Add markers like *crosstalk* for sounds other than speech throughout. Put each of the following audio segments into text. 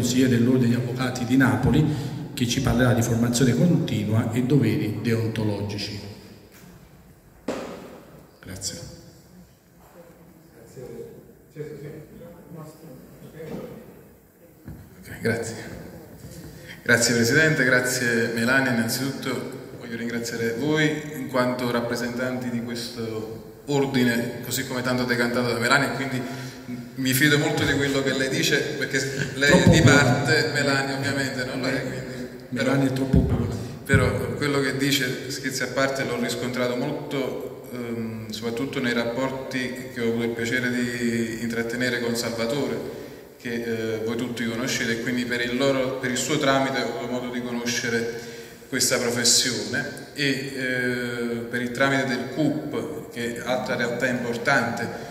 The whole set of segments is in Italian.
consigliere dell'Ordine degli Avvocati di Napoli che ci parlerà di formazione continua e doveri deontologici. Grazie. Okay, grazie. Grazie Presidente, grazie Melania. Innanzitutto voglio ringraziare voi in quanto rappresentanti di questo ordine, così come tanto decantato da Melania, quindi mi fido molto di quello che lei dice perché lei è di parte, Melania ovviamente non è, quindi, Melania è troppo buona. Però quello che dice, scherzi a parte, l'ho riscontrato molto, ehm, soprattutto nei rapporti che ho avuto il piacere di intrattenere con Salvatore, che eh, voi tutti conoscete, e quindi per il, loro, per il, suo tramite ho avuto modo di conoscere questa professione e eh, per il tramite del CUP, che è altra realtà importante,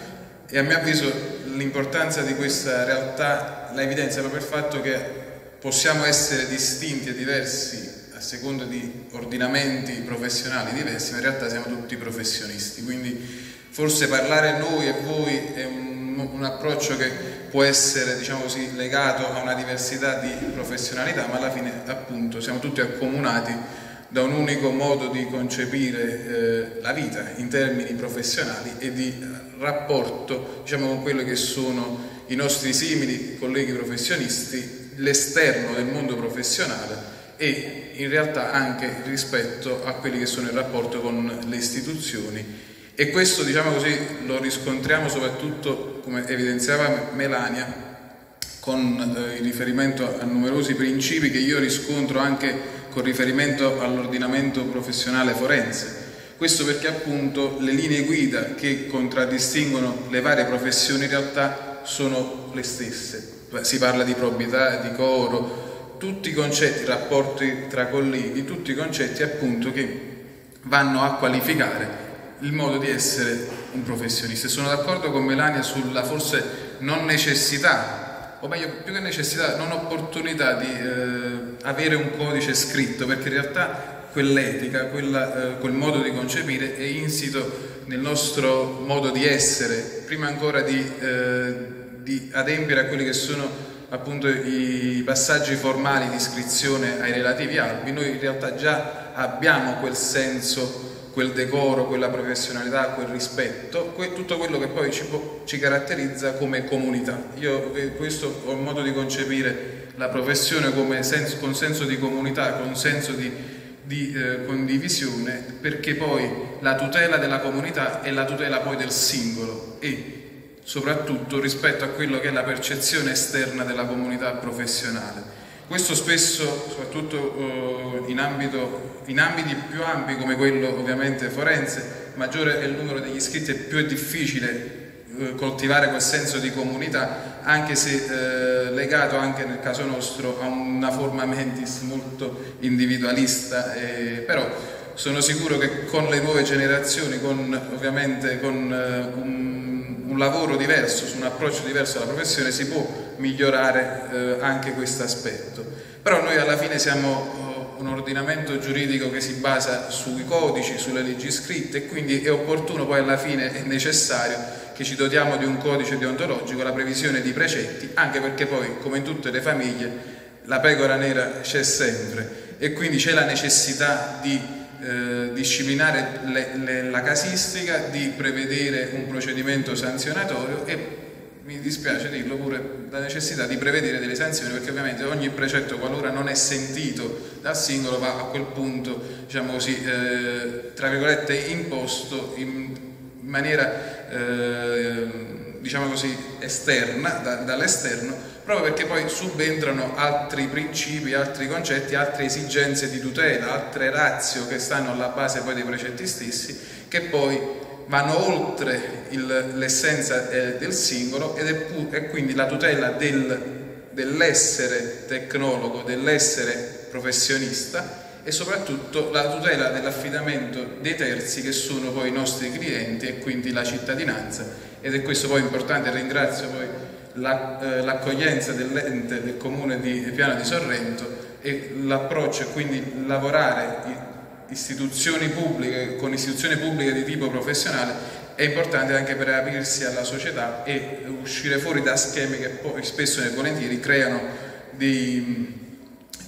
e a mio avviso l'importanza di questa realtà la evidenzia proprio il fatto che possiamo essere distinti e diversi a seconda di ordinamenti professionali diversi, ma in realtà siamo tutti professionisti, quindi forse parlare noi e voi è un, un approccio che può essere diciamo così, legato a una diversità di professionalità, ma alla fine appunto siamo tutti accomunati da un unico modo di concepire eh, la vita in termini professionali e di rapporto diciamo, con quelli che sono i nostri simili colleghi professionisti, l'esterno del mondo professionale e in realtà anche rispetto a quelli che sono il rapporto con le istituzioni. E questo diciamo così lo riscontriamo soprattutto come evidenziava Melania con eh, riferimento a numerosi principi che io riscontro anche con riferimento all'ordinamento professionale forense. Questo perché appunto le linee guida che contraddistinguono le varie professioni in realtà sono le stesse. Si parla di probità, di coro, tutti i concetti, rapporti tra colleghi, tutti i concetti appunto che vanno a qualificare il modo di essere un professionista. Sono d'accordo con Melania sulla forse non necessità o meglio più che necessità, non opportunità di eh, avere un codice scritto, perché in realtà quell'etica, quella, eh, quel modo di concepire è insito nel nostro modo di essere, prima ancora di, eh, di adempiere a quelli che sono appunto i passaggi formali di iscrizione ai relativi albi, noi in realtà già abbiamo quel senso quel decoro, quella professionalità, quel rispetto, tutto quello che poi ci, ci caratterizza come comunità. Io questo ho modo di concepire la professione come senso, con senso di comunità, con senso di, di eh, condivisione, perché poi la tutela della comunità è la tutela poi del singolo e soprattutto rispetto a quello che è la percezione esterna della comunità professionale. Questo spesso, soprattutto eh, in, ambito, in, ambiti più ampi come quello ovviamente forense, maggiore è il numero degli iscritti e più è difficile eh, coltivare quel senso di comunità, anche se eh, legato anche nel caso nostro a una forma mentis molto individualista, però sono sicuro che con le nuove generazioni, con, ovviamente con eh, un lavoro diverso, su un approccio diverso alla professione, si può migliorare eh, anche questo aspetto. Però noi alla fine siamo uh, un ordinamento giuridico che si basa sui codici, sulle leggi scritte e quindi è opportuno poi alla fine, è necessario che ci dotiamo di un codice deontologico, la previsione di precetti, anche perché poi, come in tutte le famiglie, la pecora nera c'è sempre e quindi c'è la necessità di eh, disciplinare le, le, la casistica, di prevedere un procedimento sanzionatorio e mi dispiace dirlo pure, la necessità di prevedere delle sanzioni perché ovviamente ogni precetto qualora non è sentito dal singolo va a quel punto, diciamo così, eh, tra virgolette imposto in maniera, eh, diciamo così, esterna, da, dall'esterno, proprio perché poi subentrano altri principi, altri concetti, altre esigenze di tutela, altre razio che stanno alla base poi dei precetti stessi, che poi vanno oltre l'essenza eh, del singolo ed è, è, quindi la tutela del, dell'essere tecnologo, dell'essere professionista e soprattutto la tutela dell'affidamento dei terzi che sono poi i nostri clienti e quindi la cittadinanza. Ed è questo poi importante, ringrazio poi l'accoglienza dell'ente del comune di Piano di Sorrento e l'approccio e quindi lavorare istituzioni pubbliche, con istituzioni pubbliche di tipo professionale è importante anche per aprirsi alla società e uscire fuori da schemi che poi spesso e volentieri creano dei,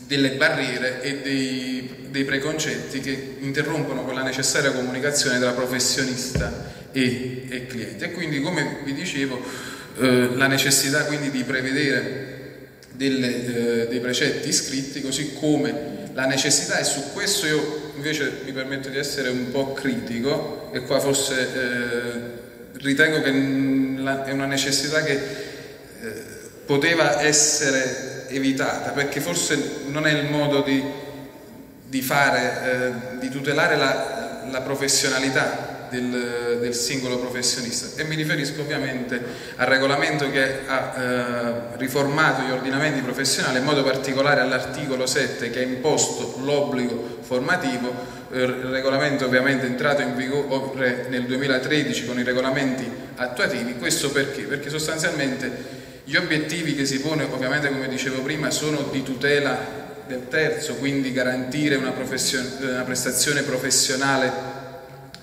delle barriere e dei, dei, preconcetti che interrompono quella necessaria comunicazione tra professionista e, e cliente. E quindi, come vi dicevo, eh, la necessità quindi di prevedere delle, eh, dei precetti scritti, così come la necessità, e su questo io invece mi permetto di essere un po' critico, e qua forse eh, ritengo che è una necessità che eh, poteva essere evitata, perché forse non è il modo di, di fare, eh, di tutelare la, la professionalità del, del, singolo professionista. E mi riferisco ovviamente al regolamento che ha eh, riformato gli ordinamenti professionali, in modo particolare all'articolo 7 che ha imposto l'obbligo formativo, eh, regolamento ovviamente entrato in vigore nel 2013 con i regolamenti attuativi, questo perché? Perché sostanzialmente gli obiettivi che si pone, ovviamente come dicevo prima, sono di tutela del terzo, quindi garantire una, una prestazione professionale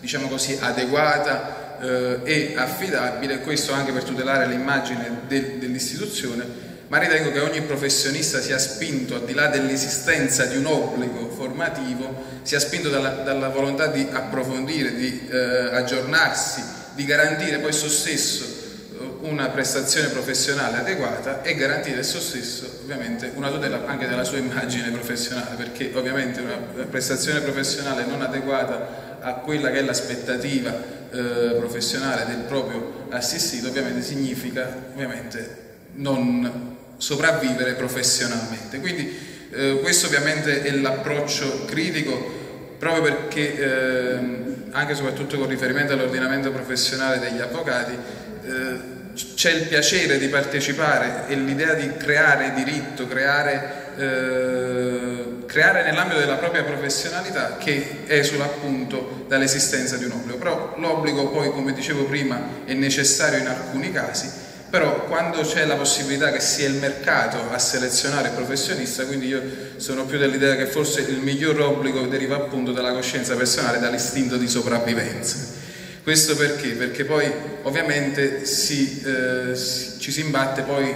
diciamo così, adeguata eh, e affidabile, questo anche per tutelare l'immagine de, dell'istituzione, ma ritengo che ogni professionista sia spinto, al di là dell'esistenza di un obbligo formativo, sia spinto dalla, dalla volontà di approfondire, di eh, aggiornarsi, di garantire poi esso stesso eh, una prestazione professionale adeguata e garantire esso stesso ovviamente una tutela anche della sua immagine professionale perché ovviamente una prestazione professionale non adeguata a quella che è l'aspettativa eh, professionale del proprio assistito, ovviamente significa ovviamente non sopravvivere professionalmente. Quindi eh, questo ovviamente è l'approccio critico proprio perché eh, anche e soprattutto con riferimento all'ordinamento professionale degli avvocati eh, c'è il piacere di partecipare e l'idea di creare diritto, creare eh, creare nell'ambito della propria professionalità che esula appunto dall'esistenza di un obbligo. Però l'obbligo poi, come dicevo prima, è necessario in alcuni casi, però quando c'è la possibilità che sia il mercato a selezionare il professionista, quindi io sono più dell'idea che forse il miglior obbligo deriva appunto dalla coscienza personale, dall'istinto di sopravvivenza. Questo perché? Perché poi ovviamente si, eh, ci si imbatte poi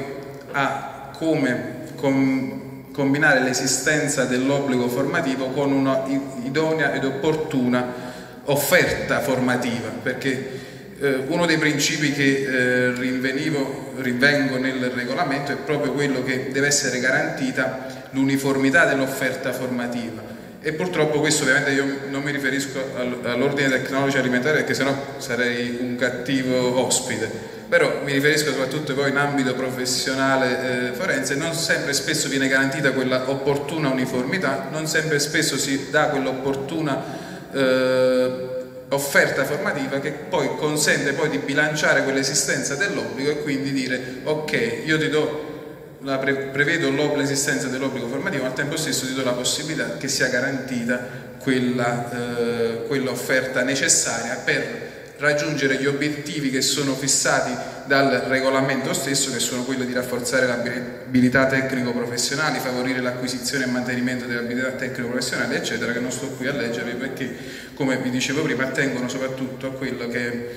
a come con, combinare l'esistenza dell'obbligo formativo con una idonea ed opportuna offerta formativa, perché eh, uno dei principi che eh, rinvengo nel regolamento è proprio quello che deve essere garantita l'uniformità dell'offerta formativa. E purtroppo questo ovviamente io non mi riferisco all'ordine tecnologico alimentare perché sennò sarei un cattivo ospite però mi riferisco soprattutto poi in ambito professionale eh, forense, non sempre spesso viene garantita quella opportuna uniformità, non sempre spesso si dà quell'opportuna eh, offerta formativa che poi consente poi di bilanciare quell'esistenza dell'obbligo e quindi dire ok, io ti do pre prevedo l'esistenza dell'obbligo formativo, ma al tempo stesso ti do la possibilità che sia garantita quella, eh, quell'offerta necessaria per raggiungere gli obiettivi che sono fissati dal regolamento stesso, che sono quelli di rafforzare le abilità tecnico-professionali, favorire l'acquisizione e mantenimento delle abilità tecnico-professionali, eccetera, che non sto qui a leggere perché, come vi dicevo prima, attengono soprattutto a quello che è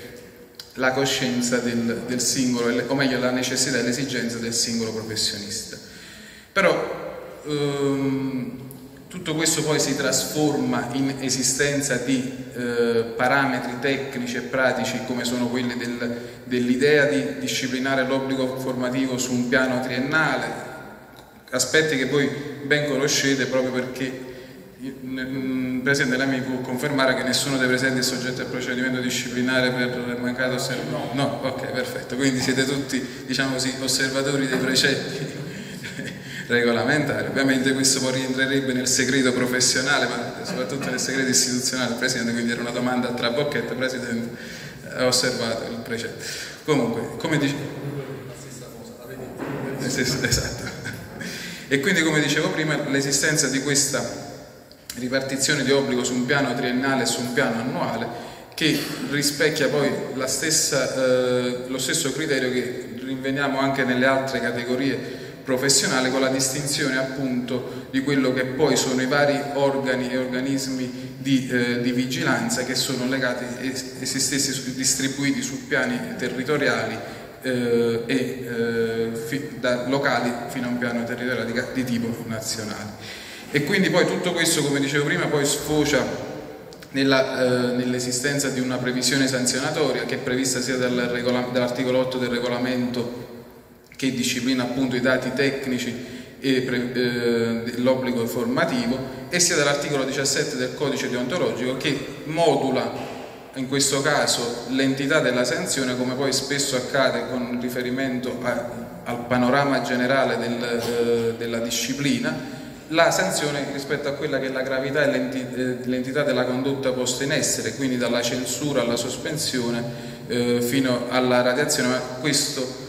la coscienza del, del singolo, o meglio la necessità e l'esigenza del singolo professionista. Però ehm, tutto questo poi si trasforma in esistenza di eh, parametri tecnici e pratici come sono quelli del, dell'idea di disciplinare l'obbligo formativo su un piano triennale, aspetti che voi ben conoscete proprio perché il Presidente lei può confermare che nessuno dei presenti è soggetto al procedimento disciplinare per mancato osservazione? No, ok, perfetto, quindi siete tutti diciamo così, osservatori dei precetti regolamentare. Ovviamente questo poi rientrerebbe nel segreto professionale, ma soprattutto nel segreto istituzionale Presidente, quindi era una domanda a trabocchetto, Presidente, ha osservato il precetto. Comunque, come dicevo... Esatto. E quindi, come dicevo prima, l'esistenza di questa ripartizione di obbligo su un piano triennale e su un piano annuale che rispecchia poi stessa, eh, lo stesso criterio che rinveniamo anche nelle altre categorie professionale con la distinzione appunto di quello che poi sono i vari organi e organismi di, eh, di vigilanza che sono legati essi stessi distribuiti su piani territoriali eh, e eh, fi, da locali fino a un piano territoriale di, di tipo nazionale. E quindi poi tutto questo, come dicevo prima, poi sfocia eh, nell'esistenza di una previsione sanzionatoria che è prevista sia dall'articolo 8 del regolamento che disciplina appunto i dati tecnici e eh, l'obbligo formativo e sia dall'articolo 17 del codice deontologico che modula in questo caso l'entità della sanzione come poi spesso accade con riferimento a, al panorama generale del, eh, della disciplina la sanzione rispetto a quella che è la gravità e eh, l'entità della condotta posta in essere, quindi dalla censura alla sospensione eh, fino alla radiazione, ma questo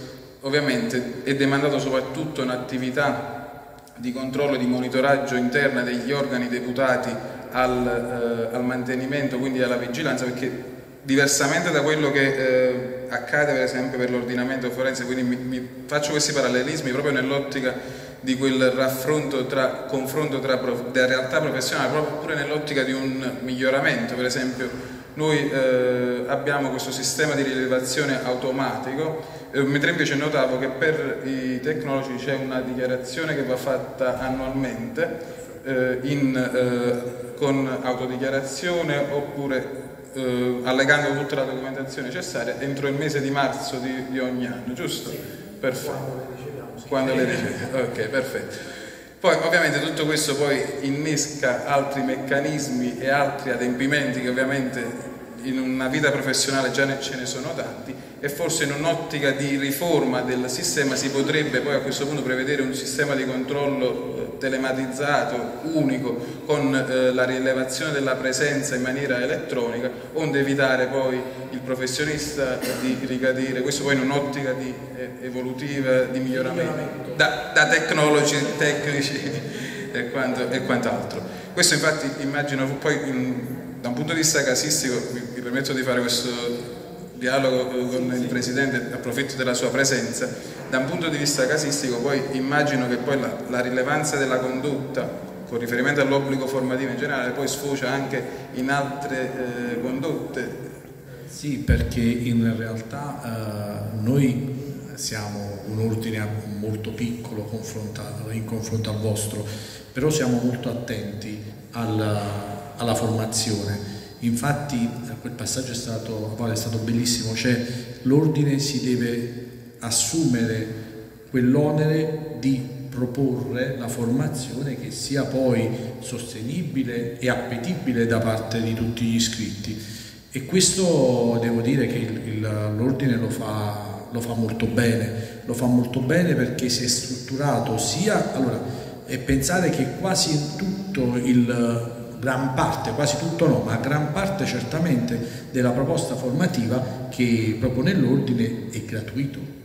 ovviamente è demandato soprattutto in attività di controllo e di monitoraggio interna degli organi deputati al, eh, al mantenimento, quindi alla vigilanza, perché diversamente da quello che eh, accade per esempio per l'ordinamento forense, quindi mi, mi faccio questi parallelismi proprio nell'ottica di quel raffronto tra, confronto tra della realtà professionale, proprio pure nell'ottica di un miglioramento, per esempio noi eh, abbiamo questo sistema di rilevazione automatico, eh, mentre invece notavo che per i tecnologi c'è una dichiarazione che va fatta annualmente eh, in, eh, con autodichiarazione oppure eh, allegando tutta la documentazione necessaria entro il mese di marzo di, di ogni anno, giusto? Perfetto. Quando le riceve. Ok, perfetto. Poi ovviamente tutto questo poi innesca altri meccanismi e altri adempimenti che ovviamente in una vita professionale già ce ne sono tanti e forse in un'ottica di riforma del sistema si potrebbe poi a questo punto prevedere un sistema di controllo eh, telematizzato, unico, con eh, la rilevazione della presenza in maniera elettronica, onde evitare poi il professionista di ricadere, questo poi in un'ottica di, eh, evolutiva di miglioramento, da, da tecnologi, tecnici e, quanto, e quant'altro. Questo infatti immagino poi in, da un punto di vista casistico, mi, permetto di fare questo dialogo con il Presidente, approfitto della sua presenza, da un punto di vista casistico poi immagino che poi la, la rilevanza della condotta con riferimento all'obbligo formativo in generale poi sfocia anche in altre eh, condotte. Sì, perché in realtà eh, noi siamo un ordine molto piccolo in confronto al vostro, però siamo molto attenti alla, alla formazione Infatti quel passaggio è stato, è stato bellissimo, cioè l'ordine si deve assumere quell'onere di proporre la formazione che sia poi sostenibile e appetibile da parte di tutti gli iscritti. E questo devo dire che l'ordine lo fa, lo fa molto bene, lo fa molto bene perché si è strutturato sia, allora, e pensare che quasi tutto il gran parte, quasi tutto no, ma gran parte certamente della proposta formativa che propone l'ordine è gratuito.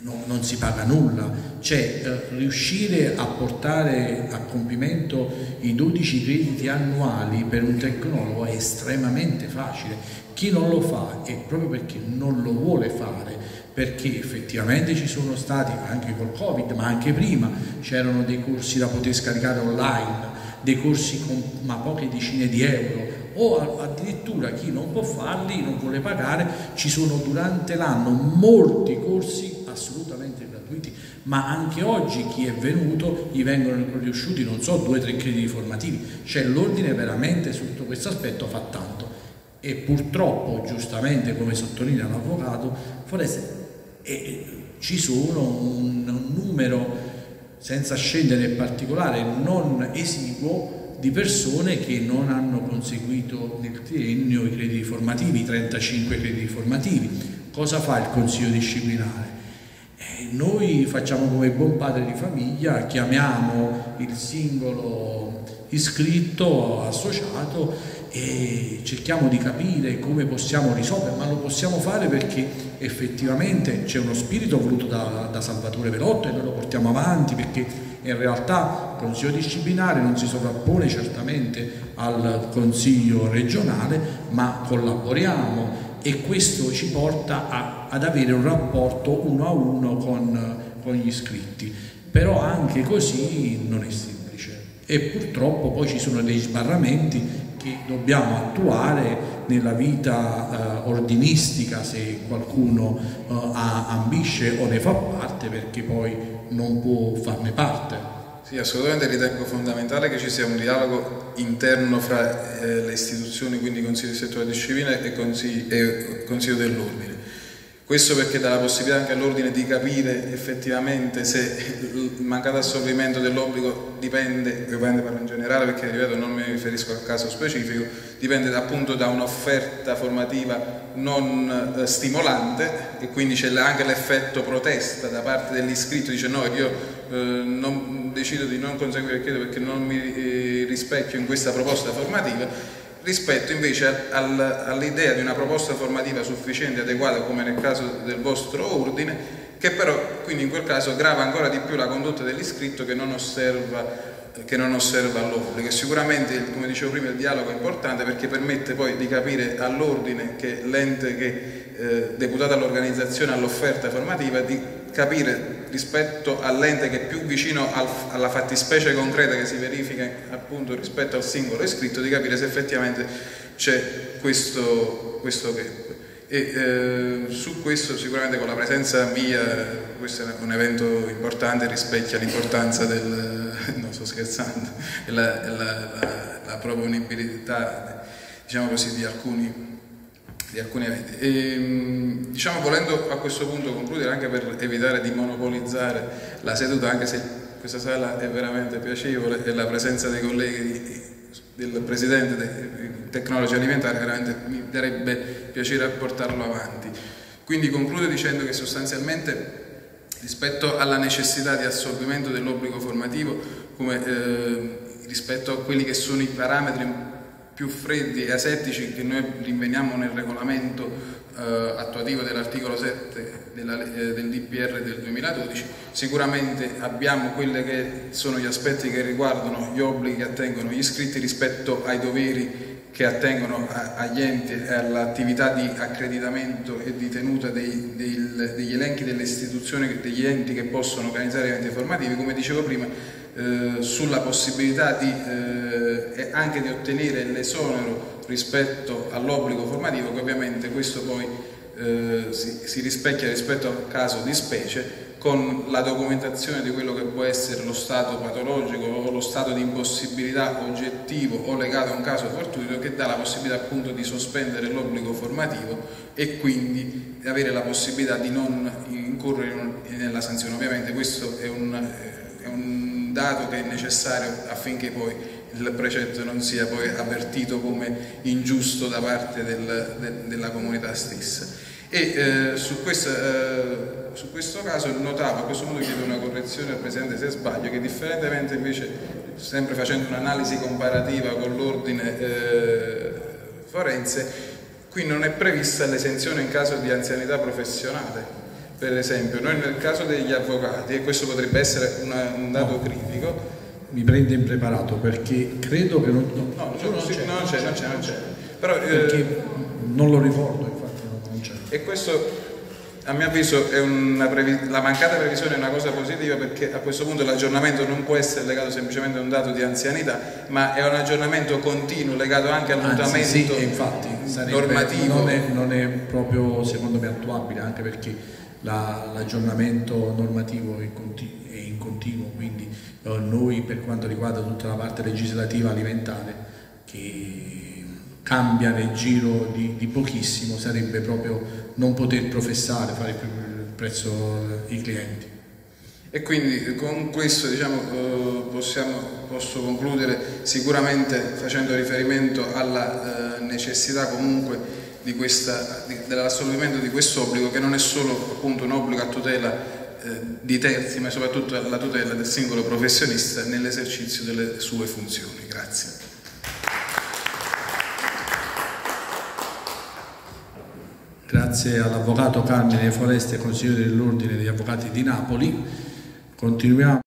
No, non si paga nulla, cioè eh, riuscire a portare a compimento i 12 crediti annuali per un tecnologo è estremamente facile. Chi non lo fa è proprio perché non lo vuole fare, perché effettivamente ci sono stati, anche col Covid, ma anche prima, c'erano dei corsi da poter scaricare online, dei corsi con ma poche decine di euro. O addirittura chi non può farli, non vuole pagare, ci sono durante l'anno molti corsi assolutamente gratuiti, ma anche oggi chi è venuto gli vengono riconosciuti, non so, due o tre crediti formativi, cioè l'ordine veramente sotto questo aspetto fa tanto. E purtroppo, giustamente come sottolinea l'avvocato, forse eh, ci sono un, un numero senza scendere in particolare, non esiguo di persone che non hanno conseguito nel triennio i crediti formativi, i 35 crediti formativi. Cosa fa il Consiglio disciplinare? Eh, noi facciamo come buon padre di famiglia, chiamiamo il singolo iscritto, associato e cerchiamo di capire come possiamo risolvere, ma lo possiamo fare perché effettivamente c'è uno spirito voluto da, da Salvatore Velotto e noi lo portiamo avanti perché in realtà il Consiglio disciplinare non si sovrappone certamente al Consiglio regionale, ma collaboriamo e questo ci porta a, ad avere un rapporto uno a uno con, con gli iscritti. Però anche così non è semplice e purtroppo poi ci sono degli sbarramenti che dobbiamo attuare nella vita eh, ordinistica se qualcuno eh, ambisce o ne fa parte perché poi non può farne parte. Sì, assolutamente ritengo fondamentale che ci sia un dialogo interno fra eh, le istituzioni, quindi Consiglio di settore disciplina e Consiglio, e Consiglio dell'Ordine. Questo perché dà la possibilità anche all'ordine di capire effettivamente se il mancato assolvimento dell'obbligo dipende, dipende parlo in generale perché ripeto non mi riferisco al caso specifico, dipende appunto da un'offerta formativa non eh, stimolante e quindi c'è anche l'effetto protesta da parte dell'iscritto, dice no io eh, decido di non conseguire il credo perché non mi eh, rispecchio in questa proposta formativa rispetto invece all'idea di una proposta formativa sufficiente e adeguata come nel caso del vostro ordine che però quindi in quel caso grava ancora di più la condotta dell'iscritto che non osserva che non osserva l'ordine. Sicuramente, come dicevo prima, il dialogo è importante perché permette poi di capire all'ordine che l'ente che eh, deputato all'organizzazione all'offerta formativa di capire rispetto all'ente che è più vicino al, alla fattispecie concreta che si verifica appunto rispetto al singolo iscritto, di capire se effettivamente c'è questo, questo gap. E eh, su questo sicuramente con la presenza mia, questo è un evento importante, rispecchia l'importanza del, *laughs* non sto scherzando, *laughs* la, la, la, la proponibilità diciamo così, di alcuni di alcuni eventi. E, ehm, diciamo volendo a questo punto concludere anche per evitare di monopolizzare la seduta, anche se questa sala è veramente piacevole e la presenza dei colleghi del Presidente dei Tecnologi Alimentari veramente mi darebbe piacere portarlo avanti. Quindi concludo dicendo che sostanzialmente rispetto alla necessità di assolvimento dell'obbligo formativo, come, eh, rispetto a quelli che sono i parametri più freddi e asettici che noi rinveniamo nel regolamento eh, attuativo dell'articolo 7 della, eh, del DPR del 2012, sicuramente abbiamo quelli che sono gli aspetti che riguardano gli obblighi che attengono gli iscritti rispetto ai doveri che attengono agli enti e all'attività di accreditamento e di tenuta dei, dei, degli elenchi delle istituzioni, degli enti che possono organizzare eventi formativi, come dicevo prima, eh, sulla possibilità di, eh, anche di ottenere l'esonero rispetto all'obbligo formativo che ovviamente questo poi eh, si, si, rispecchia rispetto al caso di specie con la documentazione di quello che può essere lo stato patologico o lo stato di impossibilità oggettivo o legato a un caso fortuito che dà la possibilità appunto di sospendere l'obbligo formativo e quindi avere la possibilità di non incorrere nella sanzione. Ovviamente questo è un, è un dato che è necessario affinché poi il precetto non sia poi avvertito come ingiusto da parte del, de, della comunità stessa. E eh, su, questa, eh, su, questo caso notavo, a questo punto chiedo una correzione al Presidente se sbaglio, che differentemente invece, sempre facendo un'analisi comparativa con l'ordine eh, forense, qui non è prevista l'esenzione in caso di anzianità professionale, per esempio, noi nel caso degli avvocati, e questo potrebbe essere una, un dato critico, mi prende impreparato perché credo che non, no, no, no non c'è, non c'è, non c'è, non c'è. Però, eh, perché eh, non lo ricordo, infatti non c'è. E questo a mio avviso la mancata previsione è una cosa positiva perché a questo punto l'aggiornamento non può essere legato semplicemente a un dato di anzianità, ma è un aggiornamento continuo legato anche al mutamento sì, infatti, normativo. Non è, non è proprio secondo me attuabile, anche perché l'aggiornamento normativo è, in continuo, quindi eh, noi per quanto riguarda tutta la parte legislativa alimentare che cambia nel giro di, di pochissimo sarebbe proprio non poter professare, fare più prezzo ai clienti. E quindi con questo diciamo, eh, possiamo, posso concludere sicuramente facendo riferimento alla eh, necessità comunque dell'assolvimento di questo obbligo che non è solo appunto, un obbligo a tutela eh, di terzi ma soprattutto alla tutela del singolo professionista nell'esercizio delle sue funzioni. Grazie. Grazie all'avvocato Carmine Foreste, consigliere dell'Ordine degli Avvocati di Napoli. Continuiamo.